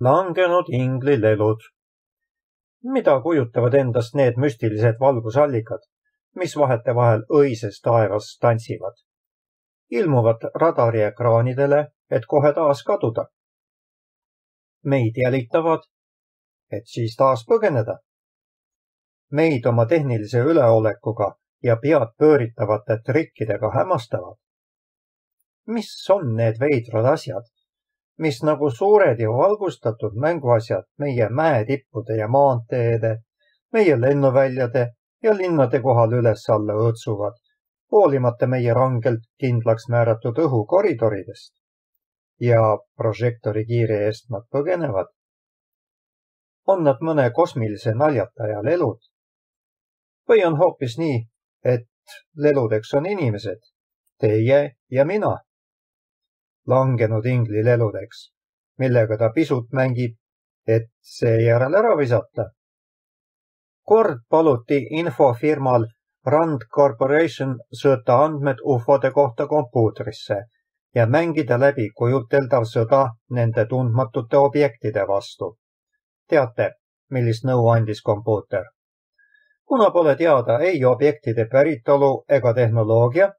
langenud inglilelud. mida kujutavad endast need müstilised valgusallikad, mis vahetevahel õises taevas tantsivad? ilmuvad radariekraanidele, et kohe taas kaduda. meid jälitavad, et siis taas põgeneda. meid oma tehnilise üleolekuga ja pead pööritavate trikkidega hämmastavad. mis on need veidrad asjad, mis nagu suured ja valgustatud mänguasjad meie mäetippude ja maanteede, meie lennuväljade ja linnade kohal üles-alla õõtsuvad, hoolimata meie rangelt kindlaks määratud õhukoridoridest. ja prožektori kiire eest nad põgenevad. on nad mõne kosmilise naljataja lelud? või on hoopis nii, et leludeks on inimesed, teie ja mina langenud ingli leludeks, millega ta pisut mängib, et seejärel ära visata. kord paluti infofirmal Rand Corporation sööta andmed ufode kohta kompuutrisse ja mängida läbi kujuteldav sõda nende tundmatute objektide vastu. teate, millist nõu andis kompuuter? kuna pole teada ei objektide päritolu ega tehnoloogia,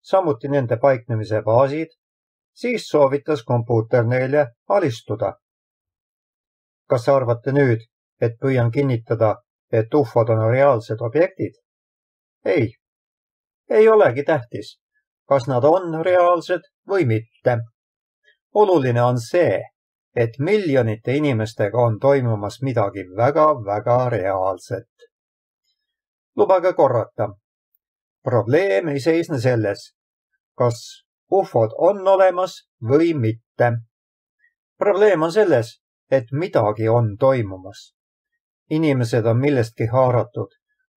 samuti nende paiknemise baasid siis soovitas kompuuter neile alistuda. kas arvate nüüd, et püüan kinnitada, et ufod on reaalsed objektid? ei, ei olegi tähtis, kas nad on reaalsed või mitte. oluline on see, et miljonite inimestega on toimumas midagi väga-väga reaalset. lubage korrata. probleem ei seisne selles, kas ufod on olemas või mitte. probleem on selles, et midagi on toimumas. inimesed on millestki haaratud,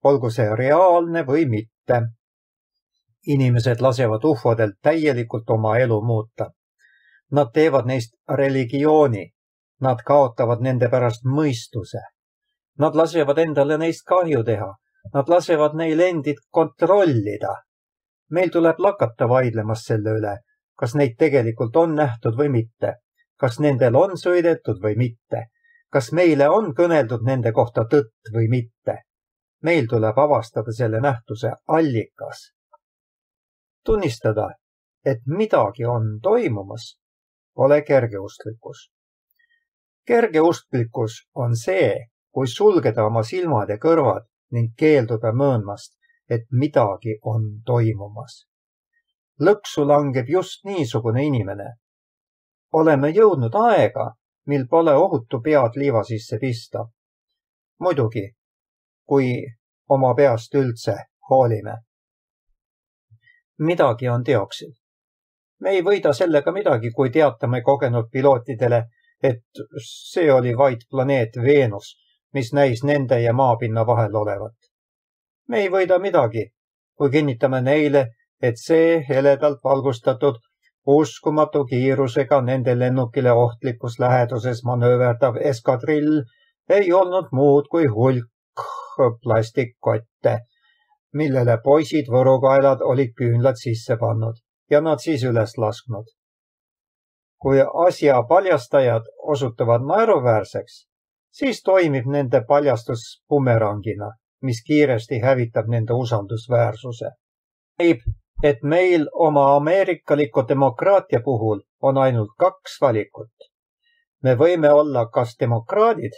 olgu see reaalne või mitte. inimesed lasevad ufodelt täielikult oma elu muuta. Nad teevad neist religiooni. Nad kaotavad nende pärast mõistuse. Nad lasevad endale neist kahju teha. Nad lasevad neil endid kontrollida meil tuleb lakata vaidlemast selle üle, kas neid tegelikult on nähtud või mitte, kas nendel on sõidetud või mitte, kas meile on kõneldud nende kohta tõtt või mitte. meil tuleb avastada selle nähtuse allikas. tunnistada, et midagi on toimumas, pole kergeusklikkus. kergeusklikkus on see, kui sulgeda oma silmad ja kõrvad ning keelduda möönmast, et midagi on toimumas. lõksu langeb just niisugune inimene. oleme jõudnud aega, mil pole ohutu pead liiva sisse pista. muidugi, kui oma peast üldse hoolime. midagi on teoksil. me ei võida sellega midagi, kui teatame kogenud pilootidele, et see oli vaid planeet Veenus, mis näis nende ja maapinna vahel olevat me ei võida midagi, kui kinnitame neile, et see heledalt valgustatud uskumatu kiirusega nende lennukile ohtlikus läheduses manööverdav eskadrill ei olnud muud kui hulk plastikkotte, millele poisid võrukaelad olid küünlad sisse pannud ja nad siis üles lasknud. kui asja paljastajad osutuvad naeruväärseks, siis toimib nende paljastus bumerangina mis kiiresti hävitab nende usaldusväärsuse. näib, et meil oma ameerikaliku demokraatia puhul on ainult kaks valikut. me võime olla kas demokraadid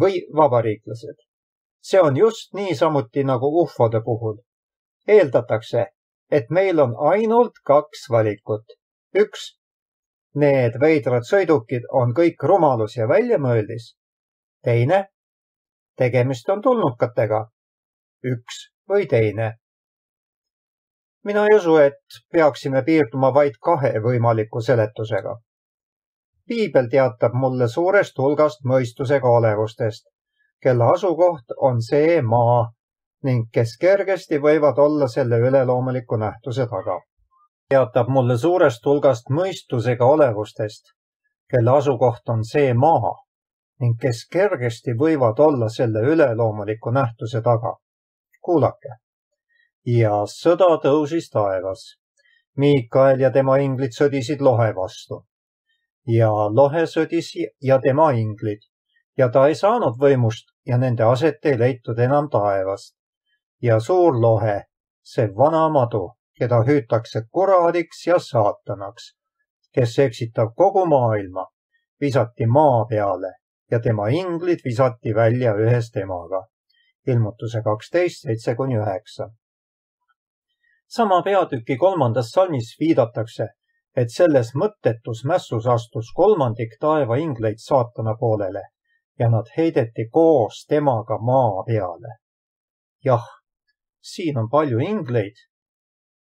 või vabariiklased. see on just niisamuti nagu ufode puhul. eeldatakse, et meil on ainult kaks valikut. üks, need veidrad sõidukid on kõik rumalus ja väljamõeldis. teine, tegemist on tulnukatega üks või teine. mina ei usu, et peaksime piirduma vaid kahe võimaliku seletusega. piibel teatab mulle suurest hulgast mõistusega olevustest, kelle asukoht on see maa ning kes kergesti võivad olla selle üleloomuliku nähtuse taga. teatab mulle suurest hulgast mõistusega olevustest, kelle asukoht on see maa ning kes kergesti võivad olla selle üleloomuliku nähtuse taga kuulake. ja sõda tõusis taevas. Miikael ja tema inglid sõdisid lohe vastu. ja lohe sõdis ja tema inglid ja ta ei saanud võimust ja nende aset ei leitud enam taevast. ja suur lohe, see vana madu, keda hüütakse kuradiks ja saatanaks, kes eksitab kogu maailma, visati maa peale ja tema inglid visati välja ühes temaga. Ilmutuse kaksteist, seitse kuni üheksa. sama peatüki kolmandas salmis viidatakse, et selles mõttetus mässus astus kolmandik taeva ingleid saatana poolele ja nad heideti koos temaga maa peale. jah, siin on palju ingleid,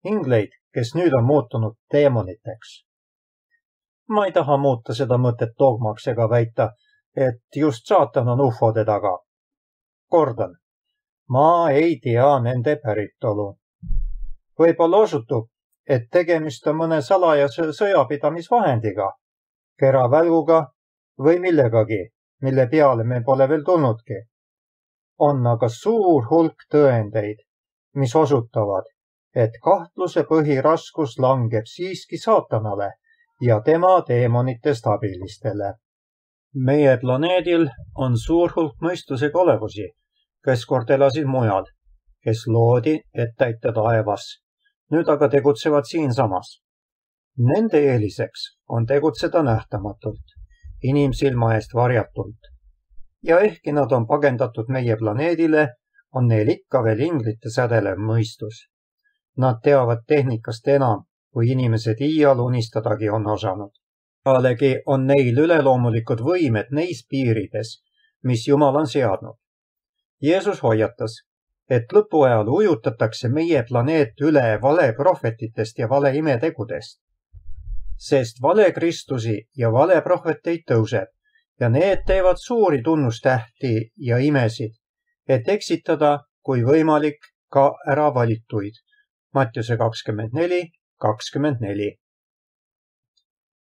ingleid, kes nüüd on muutunud teemoniteks. ma ei taha muuta seda mõtet dogmaks ega väita, et just saatan on ufode taga. kordan, ma ei tea nende päritolu. võib-olla osutub, et tegemist on mõne salajase sõjapidamisvahendiga, keravälguga või millegagi, mille peale me pole veel tulnudki. on aga suur hulk tõendeid, mis osutavad, et kahtluse põhiraskus langeb siiski saatanale ja tema teemonitest abilistele. meie planeedil on suur hulk mõistusega olevusi, kes kord elasid mujal, kes loodi, et täita taevas nüüd aga tegutsevad siinsamas. Nende eeliseks on tegutseda nähtamatult, inimsilma eest varjatult. ja ehkki nad on pagendatud meie planeedile, on neil ikka veel inglite sädelev mõistus. Nad teavad tehnikast enam, kui inimesed iial unistadagi on osanud. pealegi on neil üleloomulikud võimed neis piirides, mis Jumal on seadnud. Jeesus hoiatas, et lõpuajal ujutatakse meie planeet üle valeprohvetitest ja valeimetegudest. sest valekristusi ja valeprohveteid tõuseb ja need teevad suuri tunnustähti ja imesid, et eksitada, kui võimalik, ka äravalituid. Mattiuse kakskümmend neli, kakskümmend neli.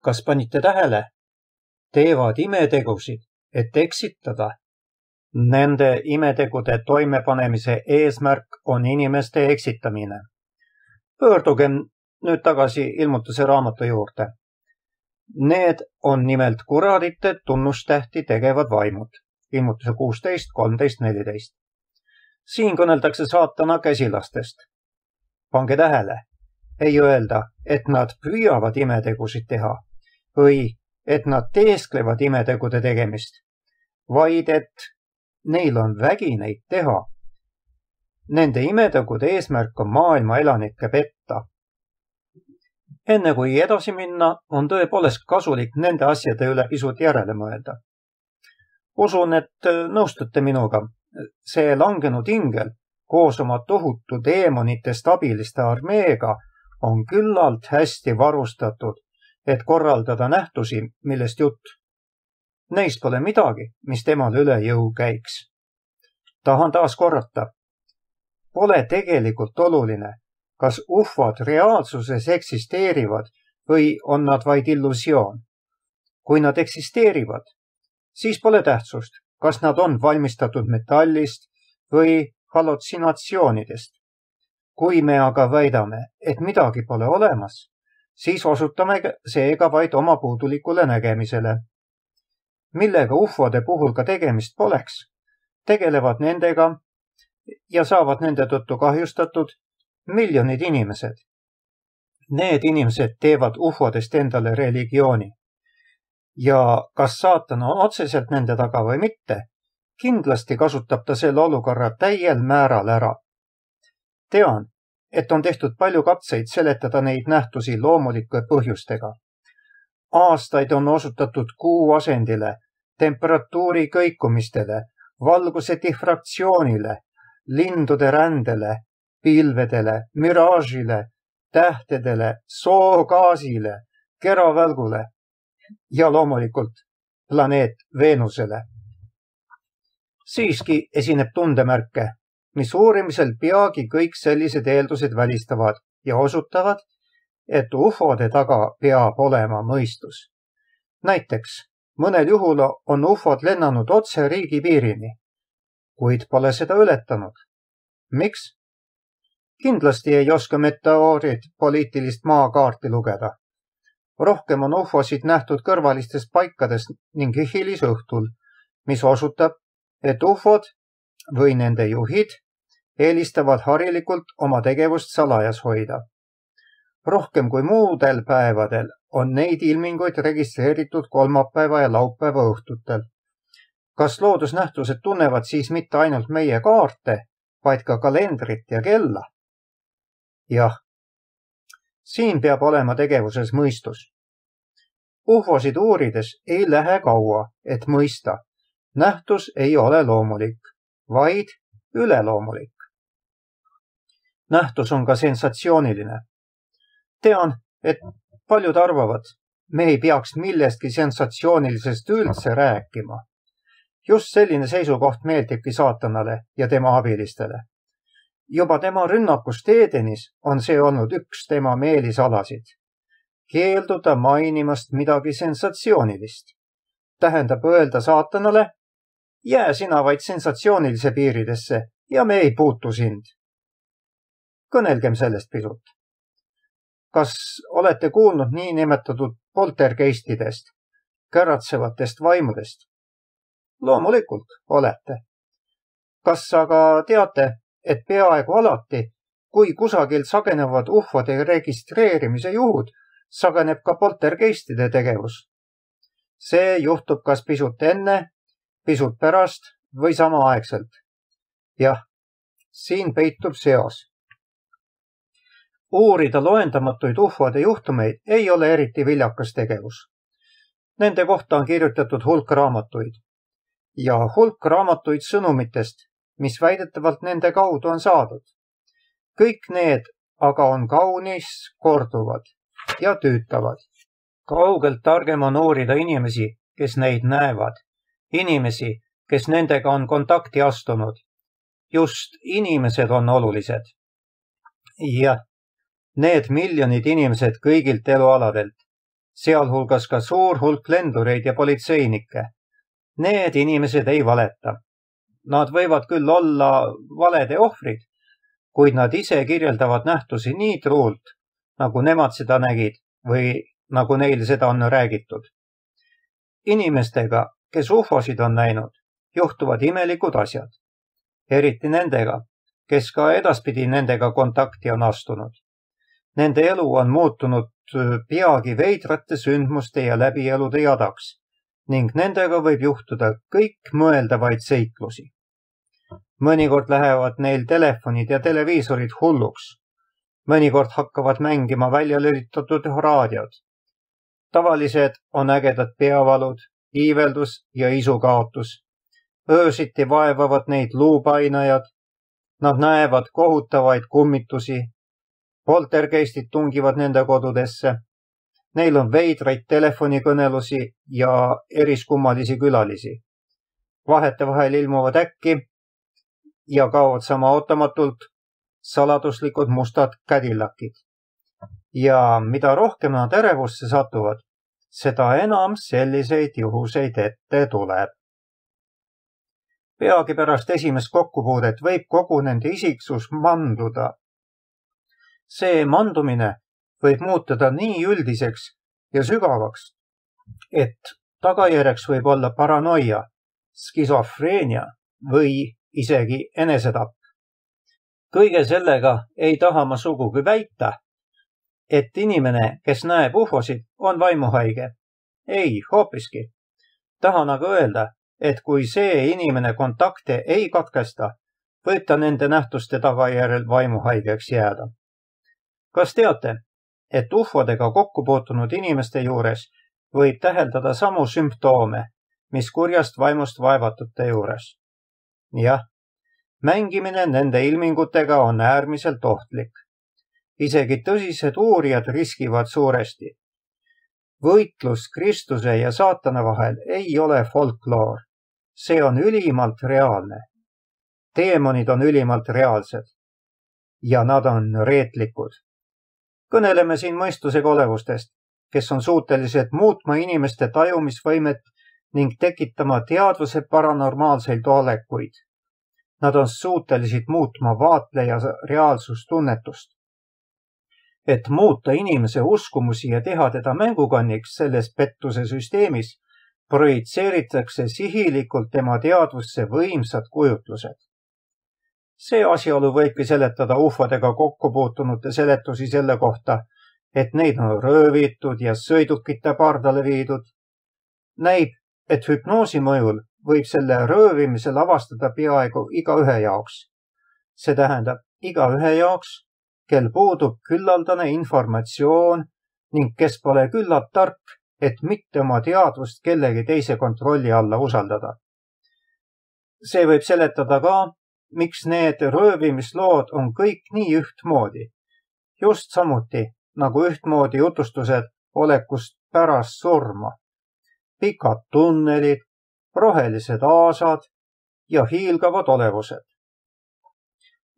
kas panite tähele? teevad imetegusid, et eksitada Nende imetegude toimepanemise eesmärk on inimeste eksitamine. pöördugem nüüd tagasi ilmutuse raamatu juurde. Need on nimelt kuradite tunnustähti tegevad vaimud. ilmutuse kuusteist, kolmteist, neliteist. siin kõneldakse saatana käsilastest. pange tähele, ei öelda, et nad püüavad imetegusid teha või et nad teesklevad imetegude tegemist, vaid et neil on vägi neid teha. Nende imetegude eesmärk on maailma elanikke petta. enne kui edasi minna, on tõepoolest kasulik nende asjade üle pisut järele mõelda. usun, et nõustute minuga. see langenud ingel koos oma tohutu teemonitest abiliste armeega on küllalt hästi varustatud, et korraldada nähtusi, millest jutt Neist pole midagi, mis temale üle jõu käiks. tahan taas korrata. Pole tegelikult oluline, kas ufod reaalsuses eksisteerivad või on nad vaid illusioon. kui nad eksisteerivad, siis pole tähtsust, kas nad on valmistatud metallist või hallutsinatsioonidest. kui me aga väidame, et midagi pole olemas, siis osutame seega vaid oma puudulikule nägemisele millega ufode puhul ka tegemist poleks, tegelevad nendega ja saavad nende tõttu kahjustatud miljonid inimesed. Need inimesed teevad ufodest endale religiooni. ja kas saatan on otseselt nende taga või mitte, kindlasti kasutab ta selle olukorra täiel määral ära. tean, et on tehtud palju katseid seletada neid nähtusi loomulike põhjustega aastaid on osutatud kuu asendile, temperatuuri kõikumistele, valguse difraktsioonile, lindude rändele, pilvedele, miraažile, tähtedele, soogaasile, keravälgule ja loomulikult planeet Veenusele. siiski esineb tundemärke, mis uurimisel peagi kõik sellised eeldused välistavad ja osutavad, et ufode taga peab olema mõistus. näiteks mõnel juhul on ufod lennanud otse riigipiirini, kuid pole seda ületanud. miks? kindlasti ei oska meteoorid poliitilist maakaarti lugeda. rohkem on ufosid nähtud kõrvalistes paikades ning hilisõhtul, mis osutab, et ufod või nende juhid eelistavad harilikult oma tegevust salajas hoida. Rohkem kui muudel päevadel on neid ilminguid registreeritud kolmapäeva ja laupäeva õhtutel. kas loodusnähtused tunnevad siis mitte ainult meie kaarte, vaid ka kalendrit ja kella? jah, siin peab olema tegevuses mõistus. ufosid uurides ei lähe kaua, et mõista, nähtus ei ole loomulik, vaid üleloomulik. nähtus on ka sensatsiooniline. Tean, et paljud arvavad, me ei peaks millestki sensatsioonilisest üldse rääkima. just selline seisukoht meeldibki saatanale ja tema abilistele juba tema rünnakust Edenis on see olnud üks tema meelisalasid. keelduda mainimast midagi sensatsioonilist. tähendab öelda saatanale, jää sina vaid sensatsioonilise piiridesse ja me ei puutu sind. kõnelgem sellest pisut. Kas olete kuulnud niinimetatud poltergeistidest, käratsevatest vaimudest? loomulikult olete. kas aga teate, et peaaegu alati, kui kusagil sagenevad ufode registreerimise juhud, sageneb ka poltergeistide tegevus. see juhtub kas pisut enne, pisut pärast või samaaegselt. jah, siin peitub seos. Uurida loendamatuid ufode juhtumeid ei ole eriti viljakas tegevus. Nende kohta on kirjutatud hulk raamatuid ja hulk raamatuid sõnumitest, mis väidetavalt nende kaudu on saadud. kõik need aga on kaunis korduvad ja tüütavad. kaugelt targem on uurida inimesi, kes neid näevad, inimesi, kes nendega on kontakti astunud. just inimesed on olulised. jah, need miljonid inimesed kõigilt elualadelt, sealhulgas ka suur hulk lendureid ja politseinikke. Need inimesed ei valeta Nad võivad küll olla valede ohvrid, kuid nad ise kirjeldavad nähtusi nii truult, nagu nemad seda nägid või nagu neile seda on räägitud. inimestega, kes ufosid on näinud, juhtuvad imelikud asjad. eriti nendega, kes ka edaspidi nendega kontakti on astunud. Nende elu on muutunud peagi veidrate sündmuste ja läbielude jadaks ning nendega võib juhtuda kõik mõeldavaid seiklusi. mõnikord lähevad neil telefonid ja televiisorid hulluks. mõnikord hakkavad mängima välja lülitatud raadiod. tavalised on ägedad peavalud, iiveldus ja isukaotus. öösiti vaevavad neid luupainajad. Nad näevad kohutavaid kummitusi. Poltergeistid tungivad nende kodudesse Neil on veidraid telefonikõnelusi ja eriskummalisi külalisi. vahetevahel ilmuvad äkki ja kaovad sama ootamatult saladuslikud mustad kädilakid. ja mida rohkem nad ärevusse satuvad, seda enam selliseid juhuseid ette tuleb. peagi pärast esimest kokkupuudet võib kogu nende isiksus manduda. See mandumine võib muutuda nii üldiseks ja sügavaks, et tagajärjeks võib olla paranoia, skisofreenia või isegi enesetapp. kõige sellega ei taha ma sugugi väita, et inimene, kes näeb ufosid, on vaimuhaige. ei, hoopiski. tahan aga öelda, et kui see inimene kontakte ei katkesta, võib ta nende nähtuste tagajärjel vaimuhaigeks jääda. Kas teate, et ufodega kokku puutunud inimeste juures võib täheldada samu sümptoome, mis kurjast vaimust vaevatute juures. jah, mängimine nende ilmingutega on äärmiselt ohtlik. isegi tõsised uurijad riskivad suuresti. võitlus Kristuse ja saatana vahel ei ole folkloor. see on ülimalt reaalne. teemonid on ülimalt reaalsed. ja nad on reetlikud kõneleme siin mõistusega olevustest, kes on suutelised muutma inimeste tajumisvõimet ning tekitama teadvuse paranormaalseid olekuid. Nad on suutelised muutma vaatleja reaalsustunnetust. et muuta inimese uskumusi ja teha teda mängukanniks selles pettuse süsteemis, projitseeritakse sihilikult tema teadvusse võimsad kujutlused. See asjaolu võibki seletada ufodega kokku puutunute seletusi selle kohta, et neid on röövitud ja sõidukite pardale viidud. näib, et hüpnoosi mõjul võib selle röövimise lavastada peaaegu igaühe jaoks. see tähendab igaühe jaoks, kel puudub küllaldane informatsioon ning kes pole küllalt tark, et mitte oma teadvust kellegi teise kontrolli alla usaldada. see võib seletada ka, miks need röövimislood on kõik nii ühtmoodi. just samuti nagu ühtmoodi jutustused olekust pärast surma. pikad tunnelid, rohelised aasad ja hiilgavad olevused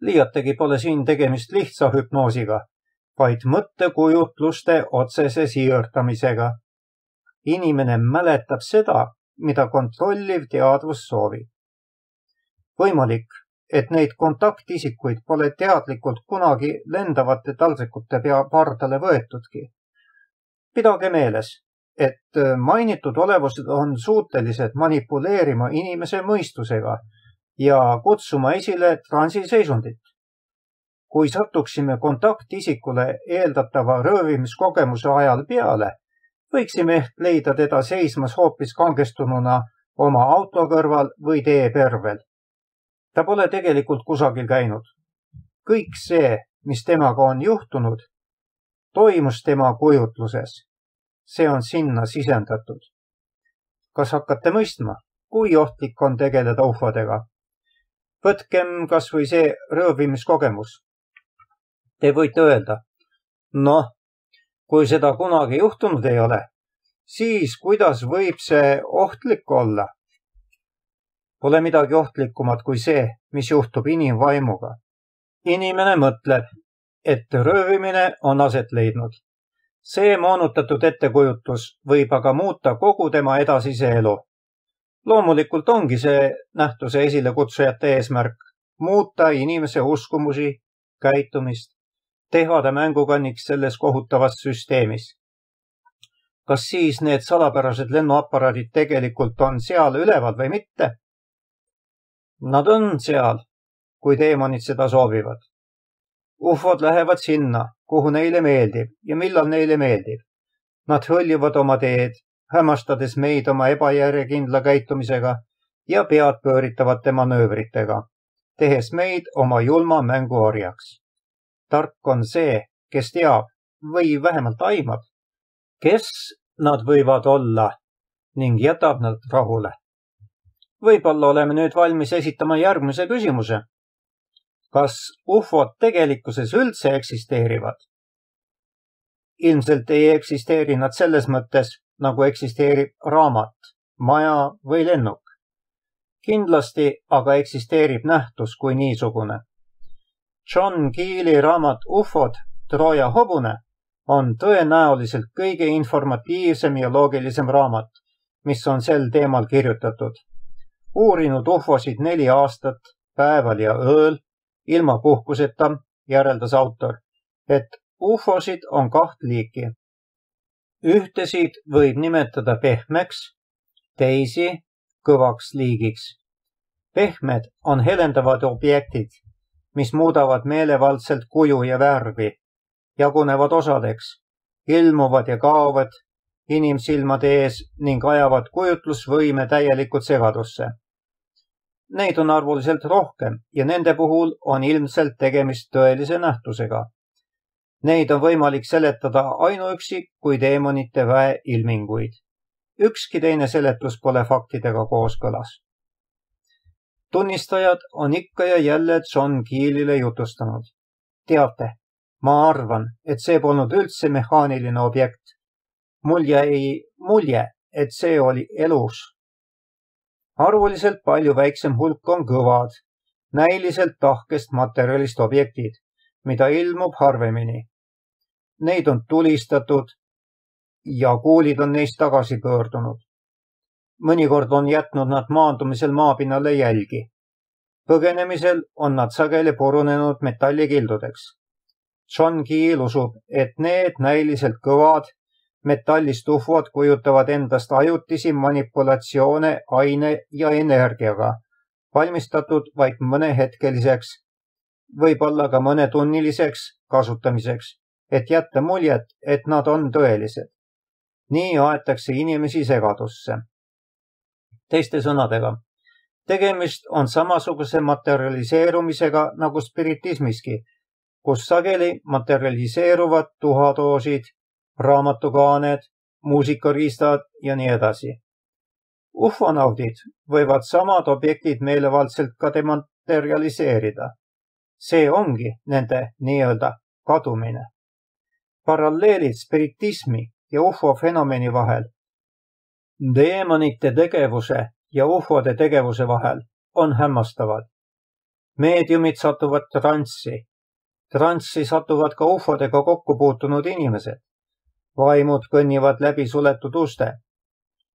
liiatigi pole siin tegemist lihtsa hüpnoosiga, vaid mõttekujutluste otsese siirdamisega. inimene mäletab seda, mida kontrolliv teadvus soovib. võimalik, et neid kontaktisikuid pole teadlikult kunagi lendavate taldrikute pea pardale võetudki. pidage meeles, et mainitud olevused on suutelised manipuleerima inimese mõistusega ja kutsuma esile transiseisundit. kui satuksime kontaktisikule eeldatava röövimiskogemuse ajal peale, võiksime ehk leida teda seismas hoopis kangestununa oma auto kõrval või teepervel. Ta pole tegelikult kusagil käinud. kõik see, mis temaga on juhtunud, toimus tema kujutluses. see on sinna sisendatud. kas hakkate mõistma, kui ohtlik on tegeleda ufodega? võtkem kas või see röövimiskogemus. Te võite öelda, noh, kui seda kunagi juhtunud ei ole, siis kuidas võib see ohtlik olla? Pole midagi ohtlikumat kui see, mis juhtub inimvaimuga. inimene mõtleb, et röövimine on aset leidnud. see moonutatud ettekujutus võib aga muuta kogu tema edasise elu loomulikult ongi see nähtuse esilekutsujate eesmärk muuta inimese uskumusi, käitumist, teha ta mängukanniks selles kohutavas süsteemis. kas siis need salapärased lennuaparaadid tegelikult on seal üleval või mitte? Nad on seal, kui teemonid seda soovivad. ufod lähevad sinna, kuhu neile meeldib ja millal neile meeldib. Nad hõljuvad oma teed hämmastades meid oma ebajärjekindla käitumisega ja peadpööritavate manöövritega, tehes meid oma julma mängu orjaks. tark on see, kes teab või vähemalt aimab, kes nad võivad olla ning jätab nad rahule. Võib-olla oleme nüüd valmis esitama järgmise küsimuse. kas ufod tegelikkuses üldse eksisteerivad? ilmselt ei eksisteeri nad selles mõttes, nagu eksisteerib raamat, maja või lennuk. kindlasti aga eksisteerib nähtus kui niisugune. John Keeli raamat Ufod, Trooja hobune on tõenäoliselt kõige informatiivsem ja loogilisem raamat, mis on sel teemal kirjutatud. Uurinud ufosid neli aastat päeval ja ööl ilma puhkuseta, järeldas autor, et ufosid on kaht liiki ühtesid võib nimetada pehmeks, teisi kõvaks liigiks. pehmed on helendavad objektid, mis muudavad meelevaldselt kuju ja värvi, jagunevad osadeks, ilmuvad ja kaovad inimsilmade ees ning ajavad kujutlusvõime täielikult segadusse. Neid on arvuliselt rohkem ja nende puhul on ilmselt tegemist tõelise nähtusega Neid on võimalik seletada ainuüksi kui teemonite väe ilminguid. ükski teine seletus pole faktidega kooskõlas. tunnistajad on ikka ja jälle John Keelile jutustanud. teate, ma arvan, et see polnud üldse mehaaniline objekt. mul jäi mulje, et see oli elus. Arvuliselt palju väiksem hulk on kõvad, näiliselt tahkest materjalist objektid, mida ilmub harvemini neid on tulistatud ja kuulid on neist tagasi pöördunud. mõnikord on jätnud nad maandumisel maapinnale jälgi. põgenemisel on nad sageli purunenud metallikildudeks. John Keel usub, et need näiliselt kõvad metallist ufod kujutavad endast ajutisi manipulatsioone aine ja energiaga, valmistatud vaid mõnehetkeliseks, võib-olla ka mõnetunniliseks kasutamiseks, et jätta muljet, et nad on tõelised. nii aetakse inimesi segadusse. teiste sõnadega, tegemist on samasuguse materialiseerumisega nagu spiritismiski, kus sageli materialiseeruvad tuhatoosid raamatukaaned, muusikariistad ja nii edasi. ufonaudid võivad samad objektid meelevaldselt ka dematerialiseerida. see ongi nende nii-öelda kadumine. paralleelid spiritismi ja ufo fenomeni vahel, teemonite tegevuse ja ufode tegevuse vahel on hämmastavad. meediumid satuvad transsi. transsi satuvad ka ufodega kokku puutunud inimesed vaimud kõnnivad läbi suletud uste.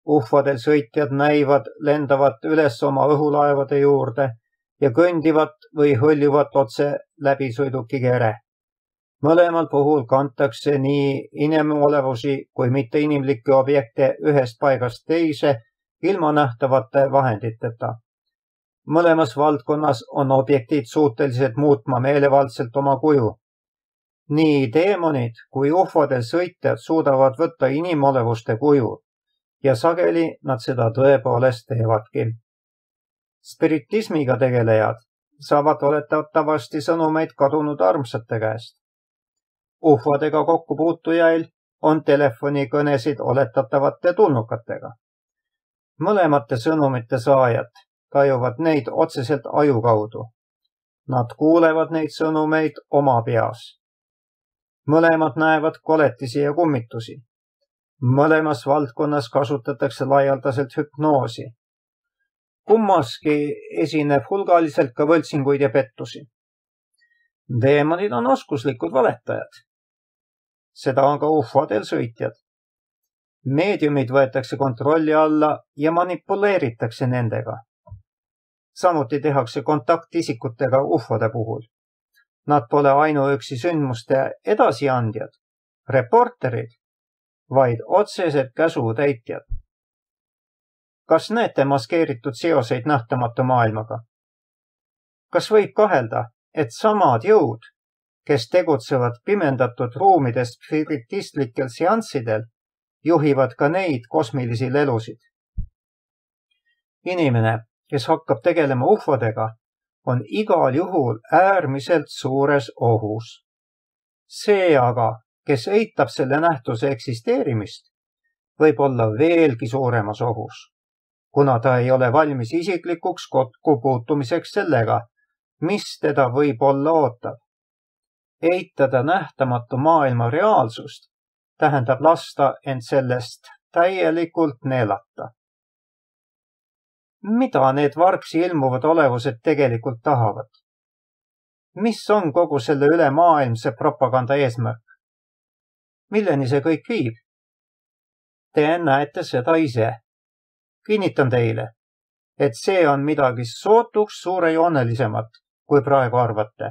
uhvadel sõitjad näivad, lendavad üles oma õhulaevade juurde ja kõndivad või hõljuvad otse läbi sõiduki kere. mõlemal puhul kantakse nii inimolevusi kui mitteinimlikke objekte ühest paigast teise ilma nähtavate vahenditeta. mõlemas valdkonnas on objektid suutelised muutma meelevaldselt oma kuju nii teemonid kui ufode sõitjad suudavad võtta inimolevuste kuju ja sageli nad seda tõepoolest teevadki. spiritismiga tegelejad saavad oletatavasti sõnumeid kadunud armsate käest. ufodega kokkupuutujail on telefonikõnesid oletatavate tulnukatega. mõlemate sõnumite saajad tajuvad neid otseselt aju kaudu. Nad kuulevad neid sõnumeid oma peas mõlemad näevad koletisi ja kummitusi. mõlemas valdkonnas kasutatakse laialdaselt hüpnoosi. kummaski esineb hulgaliselt ka võltsinguid ja pettusi. teemonid on oskuslikud valetajad. seda on ka ufodel sõitjad. meediumid võetakse kontrolli alla ja manipuleeritakse nendega. samuti tehakse kontaktisikutega ufode puhul Nad pole ainuüksi sündmuste edasiandjad, reporterid, vaid otsesed käsutäitjad. kas näete maskeeritud seoseid nähtamatu maailmaga? kas võib kahelda, et samad jõud, kes tegutsevad pimendatud ruumides spiritistlikel seanssidel, juhivad ka neid kosmilisi lelusid? inimene, kes hakkab tegelema ufodega, on igal juhul äärmiselt suures ohus. see aga, kes eitab selle nähtuse eksisteerimist, võib olla veelgi suuremas ohus, kuna ta ei ole valmis isiklikuks kokkupuutumiseks sellega, mis teda võib-olla ootab. eitada nähtamatu maailma reaalsust tähendab lasta end sellest täielikult neelata mida need vargsi ilmuvad olevused tegelikult tahavad? mis on kogu selle ülemaailmse propaganda eesmärk? milleni see kõik viib? Te näete seda ise. kinnitan teile, et see on midagi sootuks suurejoonelisemat, kui praegu arvate.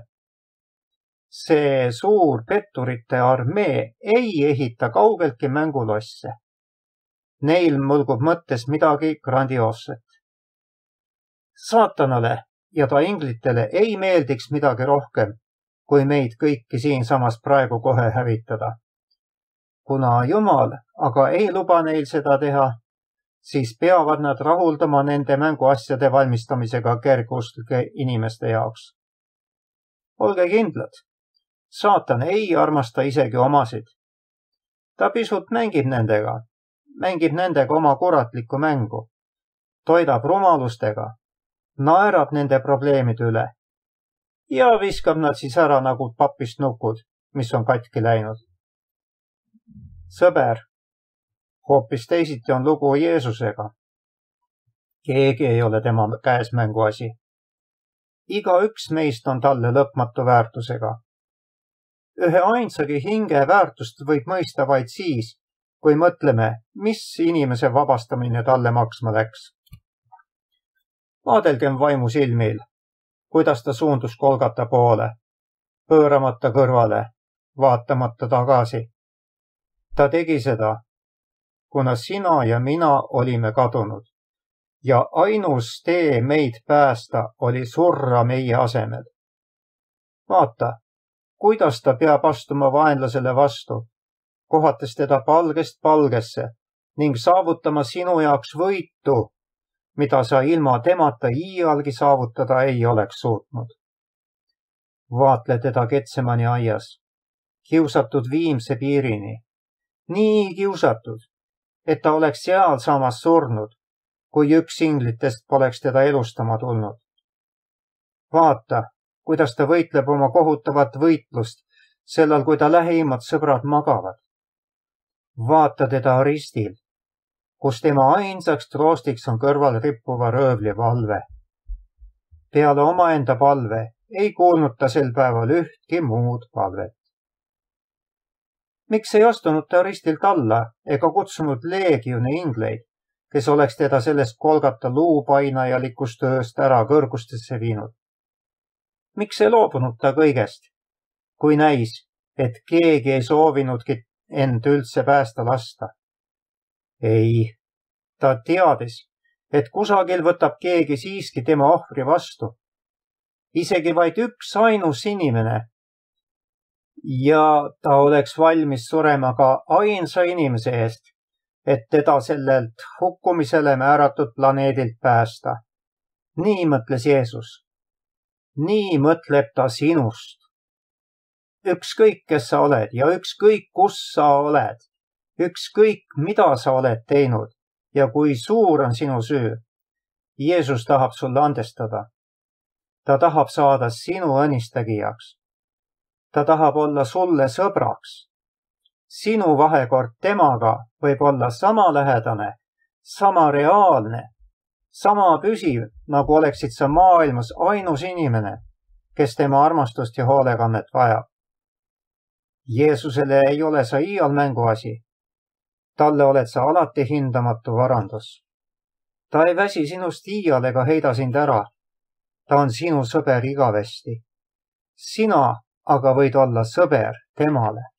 see suur petturite armee ei ehita kaugeltki mängulosse. Neil mõlgub mõttes midagi grandioosset saatanale ja ta inglitele ei meeldiks midagi rohkem, kui meid kõiki siinsamas praegu kohe hävitada. kuna Jumal aga ei luba neil seda teha, siis peavad nad rahuldama nende mänguasjade valmistamisega kergustlike inimeste jaoks. olge kindlad, saatan ei armasta isegi omasid. ta pisut mängib nendega, mängib nendega oma kuratlikku mängu, toidab rumalustega naerab nende probleemide üle ja viskab nad siis ära nagu papist nukud, mis on katki läinud. sõber, hoopis teisiti on lugu Jeesusega. keegi ei ole tema käes mänguasi. igaüks meist on talle lõpmatu väärtusega. ühe ainsagi hinge väärtust võib mõista vaid siis, kui mõtleme, mis inimese vabastamine talle maksma läks vaadelgem vaimusilmil, kuidas ta suundus Kolgata poole, pööramata kõrvale vaatamata tagasi. ta tegi seda, kuna sina ja mina olime kadunud ja ainus tee meid päästa oli surra meie asemel. vaata, kuidas ta peab astuma vaenlasele vastu, kohates teda palgest palgesse ning saavutama sinu jaoks võitu, mida sa ilma temata iialgi saavutada ei oleks suutnud. vaatle teda Ketsemani aias, kiusatud viimse piirini, nii kiusatud, et ta oleks sealsamas surnud, kui üks inglitest poleks teda elustama tulnud. vaata, kuidas ta võitleb oma kohutavat võitlust sellal, kui ta lähimad sõbrad magavad. vaata teda ristil kus tema ainsaks troostiks on kõrval rippuva röövli valve. peale omaenda palve ei kuulnud ta sel päeval ühtki muud palvet. miks ei astunud ta ristilt alla ega kutsunud leegioni ingleid, kes oleks teda sellest Kolgata luupainajalikust tööst ära kõrgustesse viinud? miks ei loobunud ta kõigest, kui näis, et keegi ei soovinudki end üldse päästa lasta? Ei, ta teadis, et kusagil võtab keegi siiski tema ohvri vastu. isegi vaid üks ainus inimene. ja ta oleks valmis surema ka ainsa inimese eest, et teda sellelt hukkumisele määratud planeedilt päästa. nii mõtles Jeesus. nii mõtleb ta sinust. ükskõik, kes sa oled ja ükskõik, kus sa oled ükskõik, mida sa oled teinud ja kui suur on sinu süü. Jeesus tahab sulle andestada. ta tahab saada sinu õnnistegijaks. ta tahab olla sulle sõbraks. sinu vahekord temaga võib olla sama lähedane, sama reaalne, sama püsiv, nagu oleksid sa maailmas ainus inimene, kes tema armastust ja hoolekannet vajab. Jeesusele ei ole sa iial mänguasi talle oled sa alati hindamatu varandus. ta ei väsi sinust iial ega heida sind ära. ta on sinu sõber igavesti. sina aga võid olla sõber temale